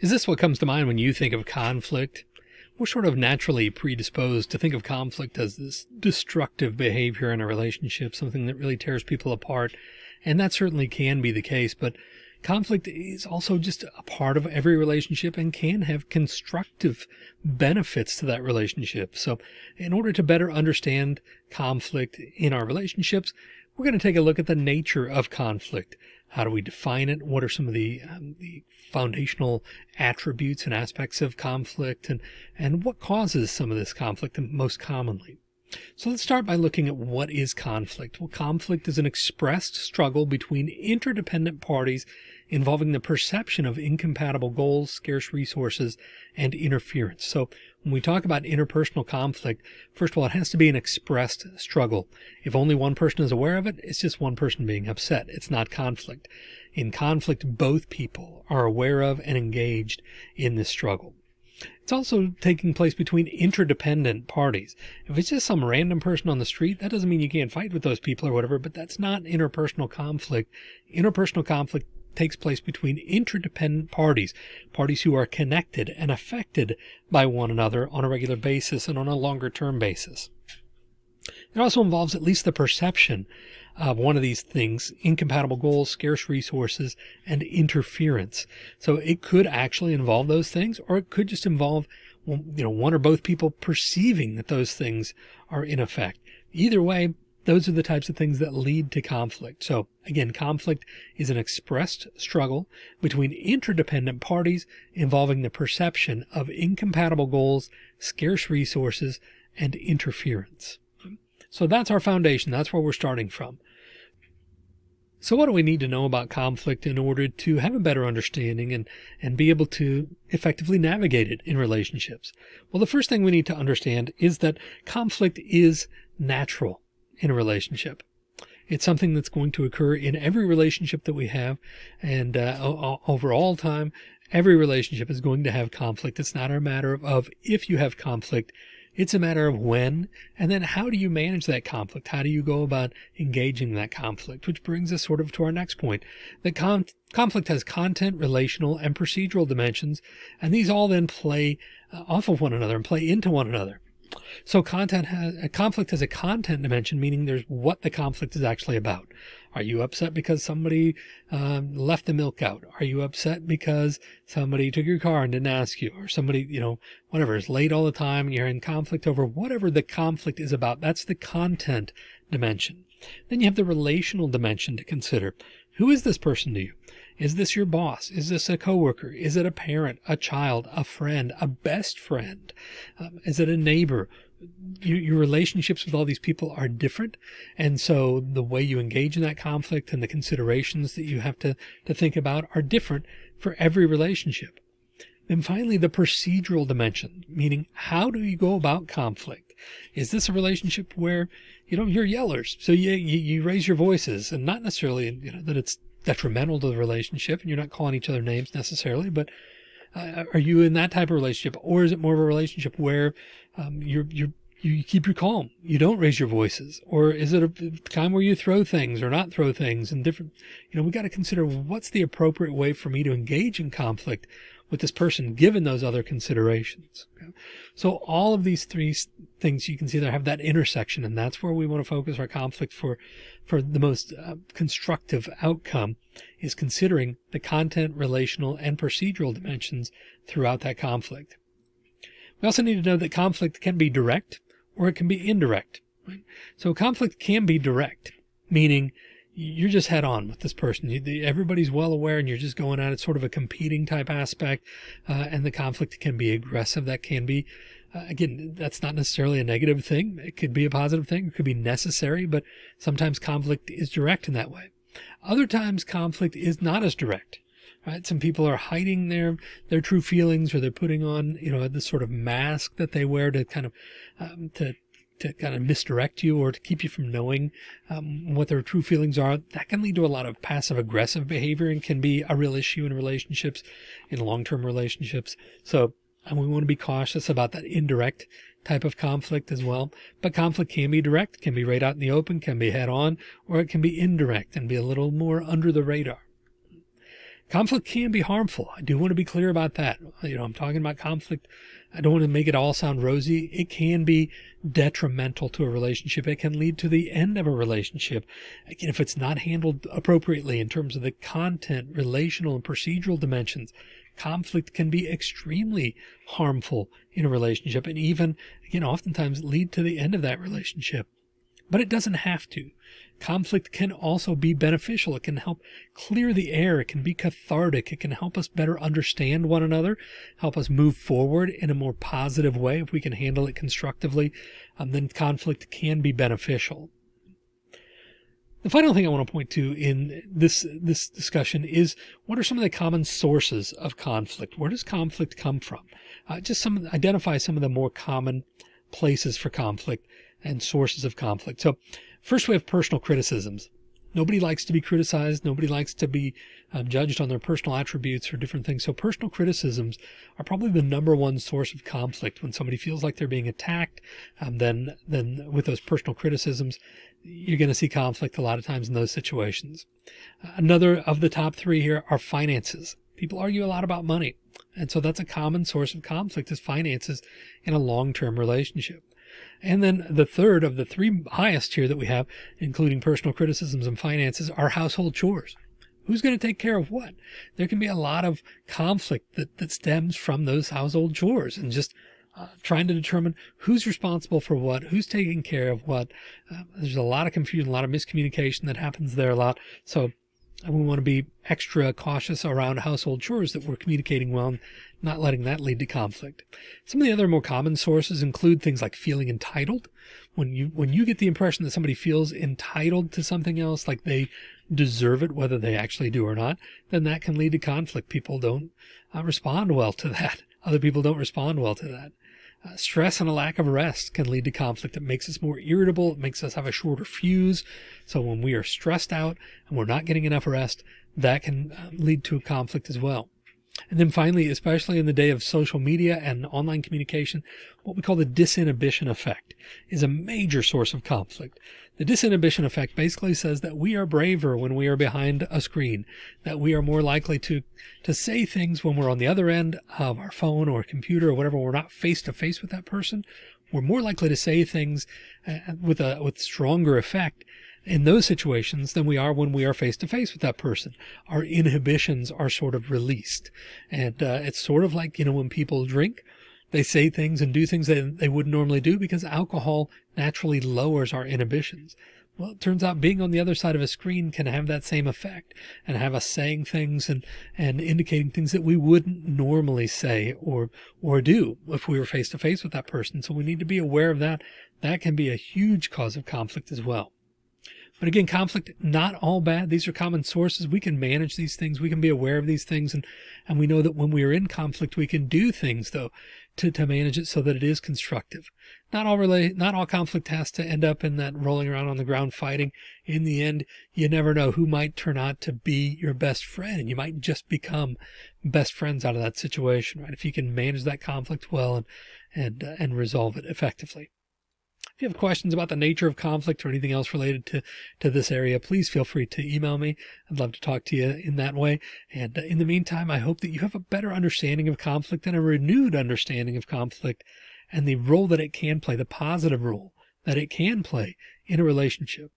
Is this what comes to mind when you think of conflict? We're sort of naturally predisposed to think of conflict as this destructive behavior in a relationship, something that really tears people apart. And that certainly can be the case, but conflict is also just a part of every relationship and can have constructive benefits to that relationship. So in order to better understand conflict in our relationships, we're going to take a look at the nature of conflict. How do we define it? What are some of the, um, the foundational attributes and aspects of conflict and, and what causes some of this conflict most commonly? So let's start by looking at what is conflict. Well, conflict is an expressed struggle between interdependent parties involving the perception of incompatible goals, scarce resources, and interference. So when we talk about interpersonal conflict, first of all, it has to be an expressed struggle. If only one person is aware of it, it's just one person being upset. It's not conflict. In conflict, both people are aware of and engaged in this struggle. It's also taking place between interdependent parties. If it's just some random person on the street, that doesn't mean you can't fight with those people or whatever, but that's not interpersonal conflict. Interpersonal conflict takes place between interdependent parties, parties who are connected and affected by one another on a regular basis and on a longer term basis. It also involves at least the perception of one of these things, incompatible goals, scarce resources, and interference. So it could actually involve those things, or it could just involve, you know, one or both people perceiving that those things are in effect. Either way, those are the types of things that lead to conflict. So again, conflict is an expressed struggle between interdependent parties involving the perception of incompatible goals, scarce resources, and interference. So that's our foundation. That's where we're starting from. So what do we need to know about conflict in order to have a better understanding and, and be able to effectively navigate it in relationships? Well, the first thing we need to understand is that conflict is natural in a relationship. It's something that's going to occur in every relationship that we have. And uh, over all time, every relationship is going to have conflict. It's not a matter of, of if you have conflict, it's a matter of when, and then how do you manage that conflict? How do you go about engaging that conflict? Which brings us sort of to our next point. That con- conflict has content, relational, and procedural dimensions, and these all then play uh, off of one another and play into one another. So content has a conflict has a content dimension, meaning there's what the conflict is actually about. Are you upset because somebody um, left the milk out? Are you upset because somebody took your car and didn't ask you, or somebody, you know, whatever is late all the time and you're in conflict over whatever the conflict is about? That's the content dimension. Then you have the relational dimension to consider. Who is this person to you? Is this your boss? Is this a coworker? Is it a parent, a child, a friend, a best friend? Um, is it a neighbor? Your, your relationships with all these people are different. And so the way you engage in that conflict and the considerations that you have to, to think about are different for every relationship. Then finally, the procedural dimension, meaning how do you go about conflict? Is this a relationship where, you know, you're yellers? So you, you, you raise your voices and not necessarily, you know, that it's detrimental to the relationship and you're not calling each other names necessarily, but uh, are you in that type of relationship or is it more of a relationship where um, you're, you're, you keep your calm. You don't raise your voices. Or is it a time where you throw things or not throw things and different, you know, we got to consider what's the appropriate way for me to engage in conflict with this person given those other considerations. Okay? So all of these three things you can see there have that intersection and that's where we want to focus our conflict for for the most uh, constructive outcome is considering the content, relational, and procedural dimensions throughout that conflict. We also need to know that conflict can be direct or it can be indirect. Right? So conflict can be direct, meaning you're just head on with this person. You, everybody's well aware and you're just going at it sort of a competing type aspect. Uh, and the conflict can be aggressive. That can be, uh, again, that's not necessarily a negative thing. It could be a positive thing. It could be necessary, but sometimes conflict is direct in that way. Other times conflict is not as direct. Right? Some people are hiding their their true feelings, or they're putting on, you know, this sort of mask that they wear to kind of um, to to kind of misdirect you or to keep you from knowing um, what their true feelings are, that can lead to a lot of passive aggressive behavior and can be a real issue in relationships, in long term relationships. So and we want to be cautious about that indirect type of conflict as well. But conflict can be direct, can be right out in the open, can be head on, or it can be indirect and be a little more under the radar. Conflict can be harmful. I do want to be clear about that. You know, I'm talking about conflict. I don't want to make it all sound rosy. It can be detrimental to a relationship. It can lead to the end of a relationship. Again, if it's not handled appropriately in terms of the content, relational, and procedural dimensions, conflict can be extremely harmful in a relationship and even, again, oftentimes lead to the end of that relationship. But it doesn't have to. Conflict can also be beneficial. It can help clear the air. It can be cathartic. It can help us better understand one another, help us move forward in a more positive way. If we can handle it constructively, um, then conflict can be beneficial. The final thing I want to point to in this this discussion is what are some of the common sources of conflict? Where does conflict come from? Uh, just some identify some of the more common places for conflict and sources of conflict. So First, we have personal criticisms. Nobody likes to be criticized. Nobody likes to be um, judged on their personal attributes or different things. So personal criticisms are probably the number one source of conflict. When somebody feels like they're being attacked, um, then then with those personal criticisms, you're going to see conflict a lot of times in those situations. Another of the top three here are finances. People argue a lot about money. And so that's a common source of conflict is finances in a long-term relationship. And then the third of the three highest here that we have, including personal criticisms and finances, are household chores. Who's going to take care of what? There can be a lot of conflict that, that stems from those household chores and just uh, trying to determine who's responsible for what, who's taking care of what. Uh, there's a lot of confusion, a lot of miscommunication that happens there a lot. So we want to be extra cautious around household chores that we're communicating well and not letting that lead to conflict. Some of the other more common sources include things like feeling entitled. When you, when you get the impression that somebody feels entitled to something else, like they deserve it, whether they actually do or not, then that can lead to conflict. People don't uh, respond well to that. Other people don't respond well to that. Uh, stress and a lack of rest can lead to conflict. It makes us more irritable. It makes us have a shorter fuse. So when we are stressed out and we're not getting enough rest, that can uh, lead to a conflict as well. And then finally, especially in the day of social media and online communication, what we call the disinhibition effect is a major source of conflict. The disinhibition effect basically says that we are braver when we are behind a screen, that we are more likely to, to say things when we're on the other end of our phone or computer or whatever. We're not face to face with that person. We're more likely to say things uh, with a, with stronger effect in those situations than we are when we are face to face with that person. Our inhibitions are sort of released. And uh, it's sort of like, you know, when people drink, they say things and do things that they wouldn't normally do because alcohol naturally lowers our inhibitions. Well, it turns out being on the other side of a screen can have that same effect and have us saying things and, and indicating things that we wouldn't normally say or, or do if we were face to face with that person. So we need to be aware of that. That can be a huge cause of conflict as well. But again, conflict, not all bad. These are common sources. We can manage these things. We can be aware of these things. And, and we know that when we are in conflict, we can do things though to, to manage it so that it is constructive. Not all relate, not all conflict has to end up in that rolling around on the ground fighting. In the end, you never know who might turn out to be your best friend. And you might just become best friends out of that situation, right? If you can manage that conflict well and, and, uh, and resolve it effectively. If you have questions about the nature of conflict or anything else related to, to this area, please feel free to email me. I'd love to talk to you in that way. And uh, in the meantime, I hope that you have a better understanding of conflict and a renewed understanding of conflict and the role that it can play, the positive role that it can play in a relationship.